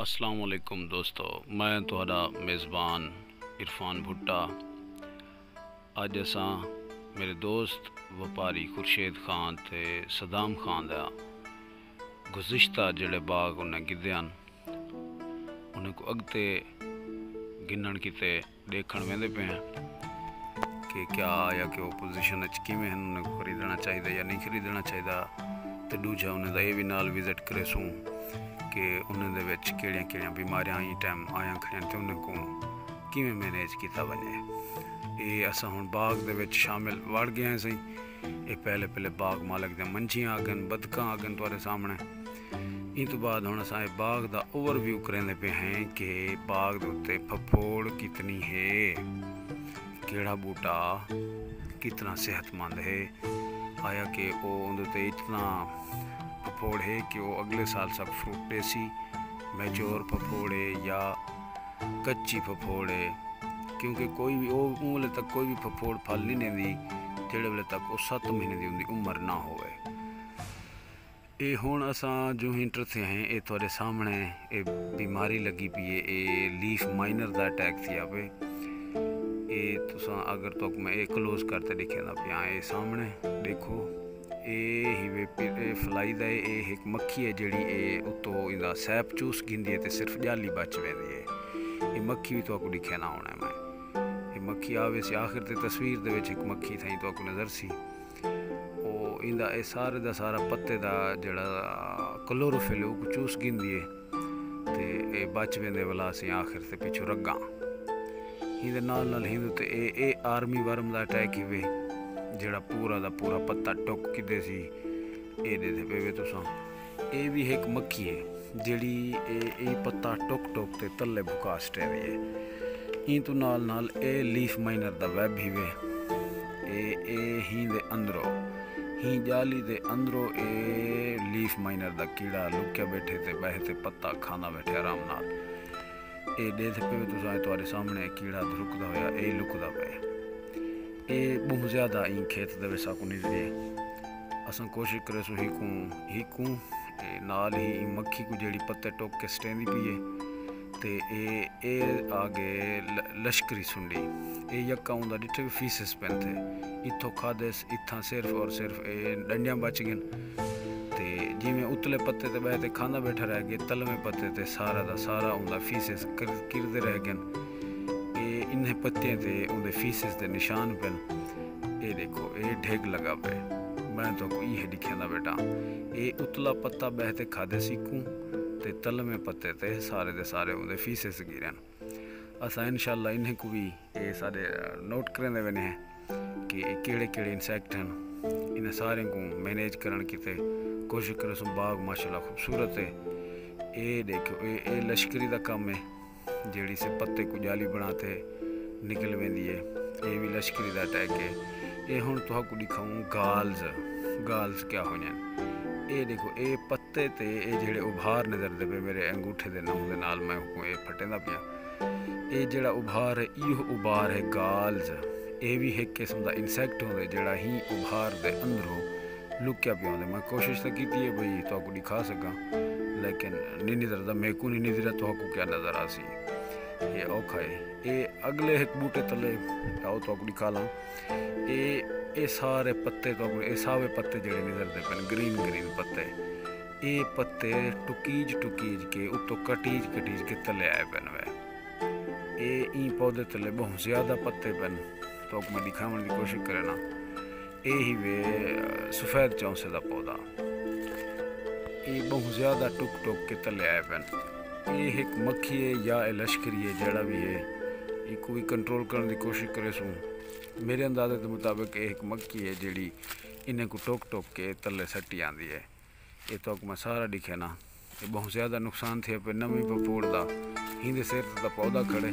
असलकुम दोस्तों, मैं थोड़ा मेज़बान इरफान भुट्टा। अज असा मेरे दोस्त वपारी खुर्शेद खान ते सदाम खान दा गुजशत जोड़े बाग उन्हें गिदे उन्हें को अगते गिनण किते देखण वेंदे पे हैं कि क्या या कि पोजिशन पोजीशन अच्छी उन्हें खरीदना चाहिए या नहीं खरीदना चाहिए तो दूजा उन्हें भी नाल विज़िट करे सूँ ਕਿ ਉਹਨਾਂ ਦੇ ਵਿੱਚ ਕਿਹੜੀਆਂ ਕਿਹੜੀਆਂ ਬਿਮਾਰੀਆਂ ਹੀ ਟਾਈਮ ਆਇਆ ਖੜੀਆਂ ਤੇ ਉਹਨਾਂ ਕੋਲ ਕਿਵੇਂ ਮੈਨੇਜ ਕੀਤਾ ਬਣੇ ਇਹ ਅਸਾਂ ਹੁਣ ਬਾਗ ਦੇ ਵਿੱਚ ਸ਼ਾਮਿਲ ਵੜ ਗਏ ਹਾਂ ਸਹੀ ਇਹ ਪਹਿਲੇ ਪਹਿਲੇ ਬਾਗ ਮਾਲਕ ਦੇ ਮੰਝੀਆਂ ਆ ਬਦਕਾਂ ਆ ਤੁਹਾਡੇ ਸਾਹਮਣੇ। ਇਹ ਤੋਂ ਬਾਅਦ ਹੁਣ ਅਸਾਂ ਇਹ ਬਾਗ ਦਾ ਓਵਰਵਿਊ ਕਰਾਂਦੇ ਪਏ ਹਾਂ ਕਿ ਬਾਗ ਦੇ ਉੱਤੇ ਫਫੋੜ ਕਿਤਨੀ ਹੈ, ਕਿਹੜਾ ਬੂਟਾ ਕਿਤਨਾ ਸਿਹਤਮੰਦ ਹੈ। ਆਇਆ ਕਿ ਉਹ ਉਹਦੇ ਤੇ ਇਤਨਾ पपोड़ है कि वो अगले साल सब फ्रूट सी, मैच्योर पपोड़े या कच्ची पपोड़े क्योंकि कोई भी, वो तक कोई भी पपोड़ फल नहीं देंदी जेड़े वेले तक वो सत्त महीने की उनकी उम्र ना हो हूँ अस जो इंटर थे हैं ये थोड़े सामने ये बीमारी लगी पी है ये लीफ माइनर का अटैक थी पे। ये तुसा अगर तो मैं ये क्लोज करते दिखे ना सामने देखो। ਵੇ ਇਹ ਫਲਾਈ ਦਾ ਇਹ ਇੱਕ ਮੱਖੀ ਹੈ ਜਿਹੜੀ ਇਹ ਉਤੋਂ ਇਹਦਾ ਸੈਪ ਚੂਸ ਗਿੰਦੀ ਹੈ ਤੇ ਸਿਰਫ ਜਾਲੀ ਬਚ ਵੇਂਦੀ ਹੈ। ਇਹ ਮੱਖੀ ਵੀ ਤੁਹਾਨੂੰ ਦਿਖਿਆ ਨਾ ਹੋਣਾ ਮੈਂ। ਇਹ ਮੱਖੀ ਆਵੇ ਸੀ, ਆਖਰ ਤੇ ਤਸਵੀਰ ਦੇ ਵਿੱਚ ਇੱਕ ਮੱਖੀ ਥਈ ਤੁਹਾਨੂੰ ਨਜ਼ਰ ਸੀ। ਉਹ ਇਹਦਾ, ਇਹ ਸਾਰੇ ਦਾ ਸਾਰਾ ਪੱਤੇ ਦਾ ਜਿਹੜਾ ਕਲੋਰੋਫਿਲ ਉਹ ਚੂਸ ਗਿੰਦੀ ਹੈ ਤੇ ਇਹ ਬਚ ਵੇਂਦੇ ਵਾਲਾ ਸੀ ਆਖਰ ਤੇ ਪਿੱਛੋਂ ਰੱਗਾ। ਇਹਦੇ ਨਾਲ ਨਾਲ ਹਿੰਦੂ ਤੇ ਇਹ ਇਹ ਆਰਮੀ ਵਰਮ ਦਾ ਅਟੈਕ ਹੀ ਵੇ। ਜਿਹੜਾ ਪੂਰਾ ਦਾ ਪੂਰਾ ਪੱਤਾ ਟੁੱਕ ਕਿਦੇ ਸੀ, ਇਹਦੇ ਦੇ ਪਵੇ ਤੁਸੀਂ। ਇਹ ਵੀ ਇੱਕ ਮੱਖੀ ਹੈ, ਜਿਹੜੀ ਇਹ ਇਹ ਪੱਤਾ ਟੁੱਕ ਟੁੱਕ ਤੇ ਤੱਲੇ ਬੁਕਾਸਟ ਵੀ ਹੈ। ਇਹ ਤੋਂ ਨਾਲ ਨਾਲ ਇਹ ਲੀਫ ਮਾਈਨਰ ਦਾ ਵੈਬ ਹੀ ਵੇ। ਇਹ ਇਹ ਹੀ ਦੇ ਅੰਦਰੋਂ ਹੀ ਜਾਲੀ ਦੇ ਅੰਦਰੋਂ ਇਹ ਲੀਫ ਮਾਈਨਰ ਦਾ ਕੀੜਾ ਲੁਕਿਆ ਬੈਠੇ ਤੇ ਬਹਿ ਤੇ ਪੱਤਾ ਖਾਣਾ ਬੈਠੇ ਆਰਾਮ ਨਾਲ। ਇਹ ਦੇ ਪਏ ਪਵੇ ਤੁਸੀਂ ਤੁਹਾਡੇ ਸਾਹਮਣੇ ਕੀੜਾ ਰੁਕਦਾ ਹੋਇਆ, ਇਹ ਲੁਕਦਾ ਪਿਆ ਇਹ ਬਹੁਤ ਜ਼ਿਆਦਾ ਇਹ ਖੇਤ ਦੇ ਵਿੱਚ ਸਾਕੂ ਨਿਕਲੇ ਅਸਾਂ ਕੋਸ਼ਿਸ਼ ਕਰੇ ਸੋ ਹੀ ਕੂ ਨਾਲ ਹੀ ਮੱਖੀ ਕੋ ਜਿਹੜੀ ਪੱਤੇ ਟੋਕ ਕੇ ਸਟੈਂਦੀ ਪਈ ਹੈ ਤੇ ਇਹ ਇਹ ਗਏ ਲਸ਼ਕਰੀ ਸੁੰਡੀ। ਇਹ ਯੱਕਾ ਹੁੰਦਾ ਜਿੱਥੇ ਵੀ ਫੀਸਸ ਪੈਂਦੇ। ਇੱਥੋਂ ਖਾਦਸ ਇਥਾਂ ਸਿਰਫ ਔਰ ਸਿਰਫ ਇਹ ਡੰਡੀਆਂ ਬਚ ਗਏ ਤੇ ਜਿਵੇਂ ਉਤਲੇ ਪੱਤੇ ਤੇ ਬਹਿ ਤੇ ਖਾਂਦਾ ਬੈਠਾ ਰਹਿ ਗਿਆ, ਤਲਵੇਂ ਪੱਤੇ ਤੇ ਸਾਰਾ ਦਾ ਸਾਰਾ ਹੁੰਦਾ ਫੀਸਸ ਕਿਰਦੇ ਰਹਿ ਗਏ। ਇਹ ਇਨ੍ਹਾਂ ਪੱਤਿਆਂ ਤੇ ਉਹਦੇ ਫੀਸਸ ਦੇ ਨਿਸ਼ਾਨ ਪੈਨ ਇਹ ਦੇਖੋ ਇਹ ਢੇਗ ਲਗਾ ਪਏ ਮੈਂ ਤਾਂ ਕੋਈ ਇਹ ਦਿਖਿਆ ਬੇਟਾ ਇਹ ਉਤਲਾ ਪੱਤਾ ਬਹਿ ਤੇ ਖਾਦੇ ਸਿੱਕੂ ਤੇ ਤਲਵੇਂ ਪੱਤੇ ਤੇ ਸਾਰੇ ਦੇ ਸਾਰੇ ਉਹਦੇ ਫੀਸਸ ਗਿਰਨ ਅਸਾਂ ਇਨਸ਼ਾਅੱਲਾ ਇਨ੍ਹਾਂ ਕੋ ਵੀ ਇਹ ਸਾਡੇ ਨੋਟ ਕਰਦੇ ਵੇ ਨੇ ਕਿ ਇਹ ਕਿਹੜੇ ਕਿਹੜੇ ਇਨਸੈਕਟ ਹਨ ਇਹਨਾਂ ਸਾਰਿਆਂ ਨੂੰ ਮੈਨੇਜ ਕਰਨ ਕਿਤੇ ਕੋਸ਼ਿਸ਼ ਕਰੋ ਸੋ ਬਾਗ ਮਾਸ਼ਾਅੱਲਾ ਖੂਬਸੂਰਤ ਹੈ ਇਹ ਦੇਖੋ ਇਹ ਇਹ ਲਸ਼ਕਰੀ ਦਾ ਕੰਮ ਹੈ ਜਿਹੜੀ ਸੇ ਪੱਤੇ ਕੋ ਜਾਲੀ ਬਣਾਤੇ ਨਿਕਲ ਵੇਂਦੀ ਹੈ। ਇਹ ਵੀ ਲਸ਼ਕਰੀ ਦਾ ਅਟੈਕ ਹੈ। ਇਹ ਹੁਣ ਤੁਹਾਨੂੰ ਦਿਖਾਉਂ ਗਾਲਸ ਗਾਲਸ ਕਿਆ ਹੋਈਆਂ ਇਹ ਦੇਖੋ, ਇਹ ਪੱਤੇ ਤੇ ਇਹ ਜਿਹੜੇ ਉਭਾਰ ਨਜ਼ਰ ਦੇ ਪਏ ਮੇਰੇ ਅੰਗੂਠੇ ਦੇ ਨਾਮ ਦੇ ਨਾਲ ਮੈਂ ਇਹ ਫਟੇਂਦਾ ਪਿਆ। ਇਹ ਜਿਹੜਾ ਉਭਾਰ ਹੈ, ਇਹ ਉਭਾਰ ਹੈ ਗਾਲਸ ਇਹ ਵੀ ਇੱਕ ਕਿਸਮ ਦਾ ਇਨਸੈਕਟ ਹੁੰਦਾ ਜਿਹੜਾ ਹੀ ਉਭਾਰ ਦੇ ਅੰਦਰੋਂ ਲੁਕਿਆ ਪਿਆ ਹੁੰਦਾ ਮੈਂ ਕੋਸ਼ਿਸ਼ ਤਾਂ ਕੀਤੀ ਹੈ ਬਈ ਤੁਹਾਨੂੰ ਦਿਖਾ ਸਕਾਂ, ਲੇਕਿਨ ਨਹੀਂ ਨਜ਼ਰ ਦਾ ਮੇਕੂ ਨਹੀਂ ਨਜ਼ਰ ਤੁਹਾਨੂੰ ਕਿਆ ਨਜ਼ਰ ਆ એ ઓખાય ये अगले एक बूटे तले आओ तो खा ये ये सारे पत्ते तो ये सारे पत्ते जड़े निकलते पे ग्रीन ग्रीन पत्ते। ये पत्ते टुकीज टुकीज के उतो कटीज कटीज के तले आए पेन वे। ये ई पौधे तले बहुत ज़्यादा पत्ते पेन तो मैं दिखाने की कोशिश करे ना। ये वे, सफ़ेद चौंसे का पौधा। ये बहुत ज़्यादा टुक टुक के तले आए पेन। ये एक मक्खी है या लश्करी है जड़ा भी है एक भी कंट्रोल करने की कोशिश करे सू मेरे अंदाजे के मुताबिक एक मक्खी है जड़ी इन्हें को टोक टोक के तले सट्टी आती है ये तो मैं सारा दिखे ना ये बहुत ज़्यादा नुकसान थे पे नवी पपोड़ का हिंदे सिर का पौधा खड़े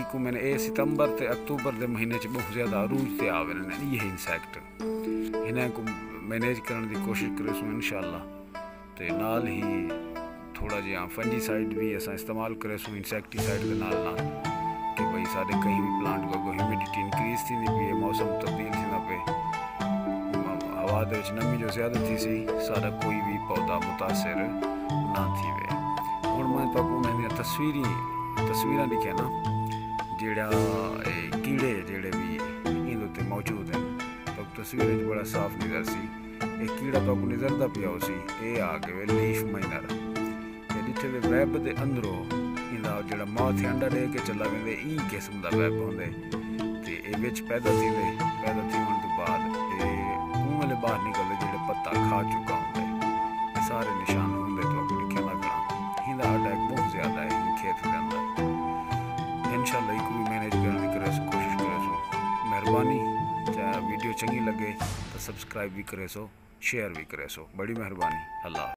इको मैंने ए सितंबर ते अक्टूबर के महीने च बहुत ज़्यादा अरूज से आवे ने ये इंसैक्ट इन्हें को मैनेज करने की कोशिश करे सो इनशाला ते नाल ही थोड़ा जिहा फंजीसाइड भी असां इस्तेमाल करे, सो इंसैक्टीसाइड के नाल नाल कि भाई सारे कहीं भी प्लांट को ह्यूमिडिटी इंक्रीज थी पई है मौसम तब्दील थींदा पे। हवा दे नमी जो ज़्यादा थी सी, सारा कोई भी पौधा मुतासिर ना थी वे। ਹੁਣ मैं तो उन्हें तस्वीरी, तस्वीर दिखे ना, जेड़ा कीड़े जेड़े भी इन मौजूद हैं तो तस्वीर बड़ा साफ़ नज़र सी। एक कीड़ा तो नजरदा पिया उसी ये आ गए लीफ माइनर जिथे वैब के अंदरों इंदा जेड़ा माथ अंडा रह के चला वेंदे, ई किस्म का वैब होंदे। ते ए विच पैदा थींदे, पैदा थीवन तो बाद ए मुँह वाले बाहर निकलदे जेड़े पत्ता खा चुका होंदे। सारे निशान होंदे तो अपनी लिखे लगना इंदा अटैक बहुत ज़्यादा है खेत के अंदर। इंशाल्लाह एक भी मैनेज करने की कोशिश करे सो। मेहरबानी, चाहे वीडियो चंगी लगे तो सब्सक्राइब भी करे सो शेयर भी करे सो। बड़ी मेहरबानी, अल्लाह